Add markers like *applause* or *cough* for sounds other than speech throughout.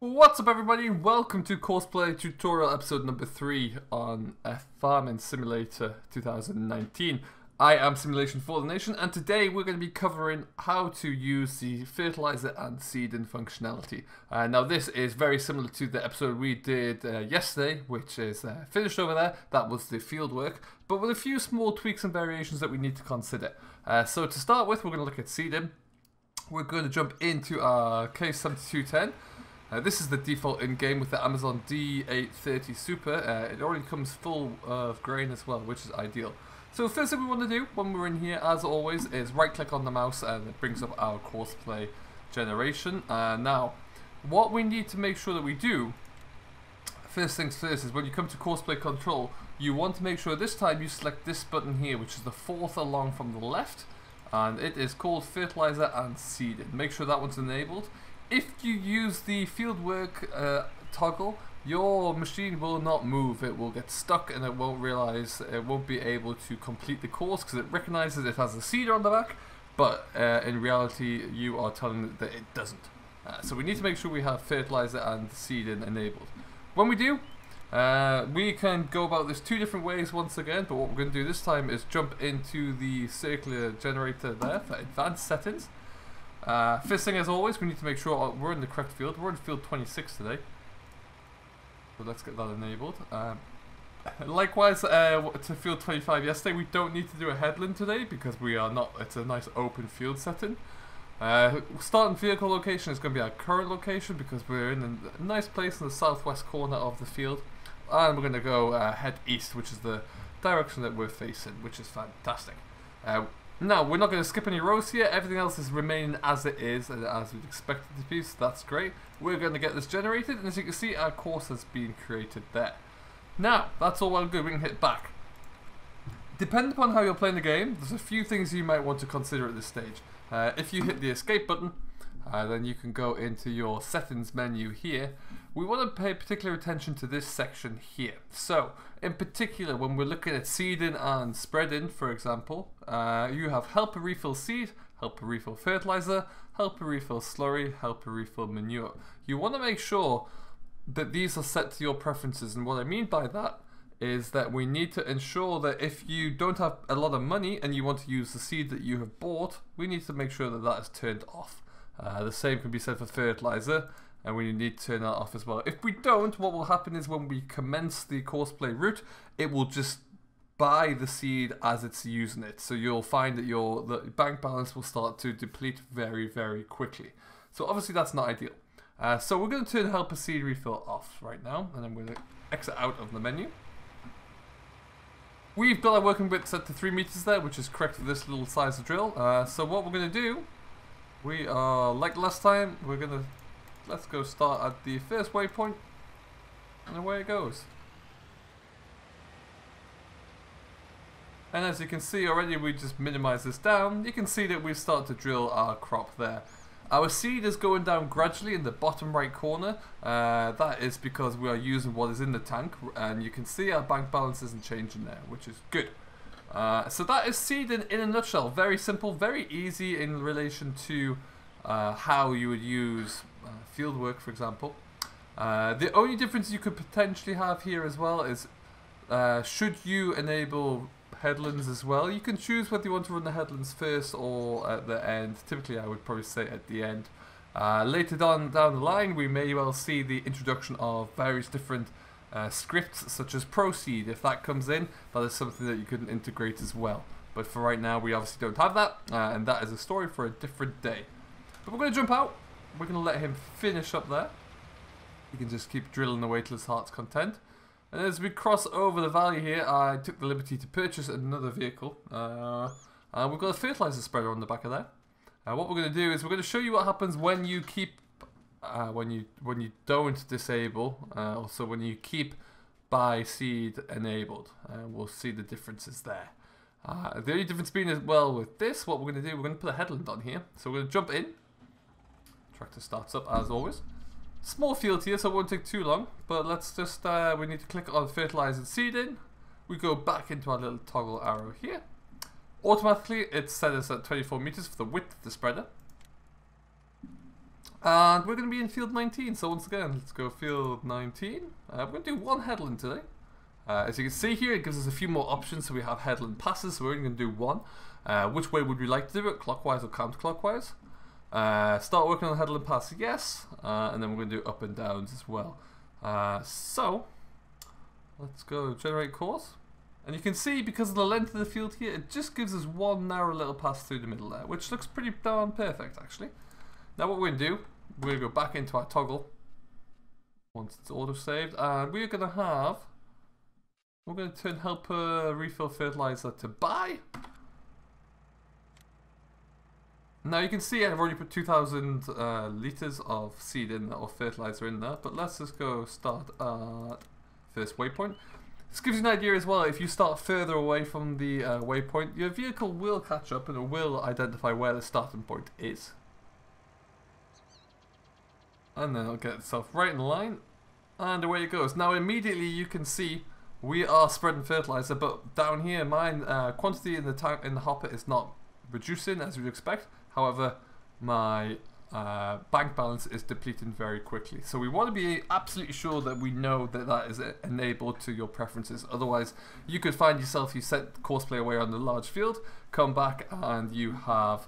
What's up everybody, welcome to Courseplay tutorial episode number 3 on F Farming Simulator 2019. I am Simulation for the Nation and today we're going to be covering how to use the fertilizer and seeding functionality. Uh, now this is very similar to the episode we did uh, yesterday which is uh, finished over there, that was the field work, but with a few small tweaks and variations that we need to consider. Uh, so to start with we're going to look at seeding. We're going to jump into our K7210 uh, this is the default in-game with the Amazone D830 Super. Uh, it already comes full of grain as well, which is ideal. So first thing we want to do when we're in here, as always, is right-click on the mouse and it brings up our courseplay generation. Uh, now, what we need to make sure that we do, first things first, is when you come to courseplay control, you want to make sure this time you select this button here, which is the fourth along from the left, and it is called Fertilizer and seeded. Make sure that one's enabled if you use the fieldwork uh, toggle, your machine will not move. It will get stuck and it won't realize it won't be able to complete the course because it recognizes it has a seeder on the back, but uh, in reality, you are telling it that it doesn't. Uh, so we need to make sure we have fertilizer and seeding enabled. When we do, uh, we can go about this two different ways once again, but what we're going to do this time is jump into the circular generator there for advanced settings. Uh, first thing as always, we need to make sure we're in the correct field. We're in field 26 today. So let's get that enabled. Um, *laughs* likewise, uh, to field 25 yesterday, we don't need to do a headland today because we are not, it's a nice open field setting. Uh, starting vehicle location is going to be our current location because we're in a nice place in the southwest corner of the field. And we're going to go uh, head east, which is the direction that we're facing, which is fantastic. Uh, now, we're not going to skip any rows here. Everything else is remaining as it is, as we'd expect it to be, so that's great. We're going to get this generated, and as you can see, our course has been created there. Now, that's all well good. We can hit back. Depending upon how you're playing the game, there's a few things you might want to consider at this stage. Uh, if you hit the escape button, uh, then you can go into your settings menu here. We want to pay particular attention to this section here. So, in particular, when we're looking at seeding and spreading, for example, uh, you have helper refill seed, helper refill fertilizer, helper refill slurry, helper refill manure. You want to make sure that these are set to your preferences, and what I mean by that is that we need to ensure that if you don't have a lot of money and you want to use the seed that you have bought, we need to make sure that that is turned off. Uh, the same can be said for fertilizer and we need to turn that off as well. If we don't, what will happen is when we commence the courseplay route, it will just buy the seed as it's using it. So you'll find that your the bank balance will start to deplete very, very quickly. So obviously that's not ideal. Uh, so we're going to turn helper seed refill off right now, and I'm going to exit out of the menu. We've got our working width set to 3 meters there, which is correct for this little size of drill. Uh, so what we're going to do we are, like last time, we're gonna, let's go start at the first waypoint, and away it goes. And as you can see already, we just minimize this down, you can see that we start to drill our crop there. Our seed is going down gradually in the bottom right corner. Uh, that is because we are using what is in the tank, and you can see our bank balance isn't changing there, which is good. Uh, so that is seeding in in, a nutshell. Very simple, very easy in relation to uh, how you would use uh, field work, for example. Uh, the only difference you could potentially have here as well is uh, should you enable headlands as well, you can choose whether you want to run the headlands first or at the end. Typically, I would probably say at the end. Later down, down the line, we may well see the introduction of various different uh, scripts such as ProSeed, If that comes in, that is something that you can integrate as well. But for right now, we obviously don't have that, uh, and that is a story for a different day. But we're going to jump out. We're going to let him finish up there. He can just keep drilling away till his heart's content. And as we cross over the valley here, I took the liberty to purchase another vehicle. Uh, uh, we've got a fertilizer spreader on the back of there. Uh, what we're going to do is we're going to show you what happens when you keep uh, when you when you don't disable, uh, also when you keep buy seed enabled, uh, we'll see the differences there. Uh, the only difference being as well with this, what we're going to do, we're going to put a headland on here. So we're going to jump in. Tractor starts up as always. Small field here, so it won't take too long. But let's just, uh, we need to click on fertilize and seed in. We go back into our little toggle arrow here. Automatically, it's set as at 24 meters for the width of the spreader. And we're going to be in field 19, so once again, let's go field 19. Uh, we're going to do one headland today. Uh, as you can see here, it gives us a few more options, so we have headland passes, so we're only going to do one. Uh, which way would we like to do it, clockwise or counterclockwise? Uh, start working on headland pass, yes, uh, and then we're going to do up and downs as well. Uh, so, let's go generate course. And you can see, because of the length of the field here, it just gives us one narrow little pass through the middle there, which looks pretty darn perfect, actually. Now what we're going to do, we're going to go back into our toggle, once it's auto-saved, and we're going to have, we're going to turn helper refill fertilizer to buy. Now you can see I've already put 2,000 uh, litres of seed in there, or fertilizer in there, but let's just go start at first waypoint. This gives you an idea as well, if you start further away from the uh, waypoint, your vehicle will catch up and it will identify where the starting point is. And then it'll get itself right in line, and away it goes. Now immediately you can see we are spreading fertilizer, but down here mine uh, quantity in the tank in the hopper is not reducing as you'd expect. However, my uh, bank balance is depleting very quickly. So we want to be absolutely sure that we know that that is enabled to your preferences. Otherwise, you could find yourself, you set courseplay away on the large field, come back and you have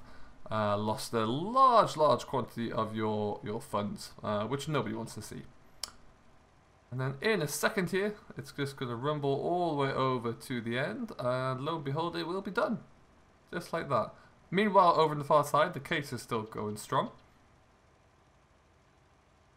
uh, lost a large, large quantity of your, your funds, uh, which nobody wants to see. And then in a second here, it's just going to rumble all the way over to the end, and lo and behold, it will be done. Just like that. Meanwhile, over on the far side, the case is still going strong.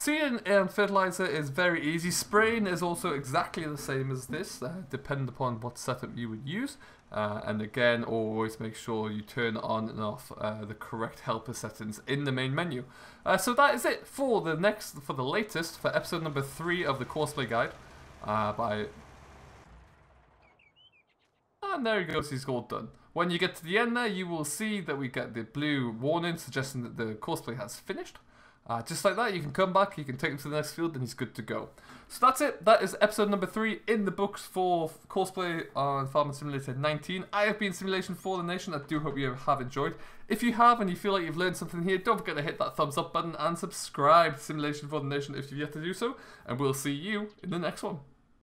Seeding um, fertilizer is very easy. Spraying is also exactly the same as this, uh, depending upon what setup you would use. Uh, and again, always make sure you turn on and off uh, the correct helper settings in the main menu. Uh, so that is it for the next, for the latest, for episode number three of the Courseplay Guide uh, by. And there he goes. He's all done. When you get to the end there, you will see that we get the blue warning suggesting that the courseplay has finished. Uh, just like that, you can come back, you can take him to the next field, and he's good to go. So that's it. That is episode number three in the books for Courseplay on Farming Simulator 19. I have been Simulation for the Nation. I do hope you have enjoyed. If you have and you feel like you've learned something here, don't forget to hit that thumbs up button and subscribe to Simulation for the Nation if you've yet to do so. And we'll see you in the next one.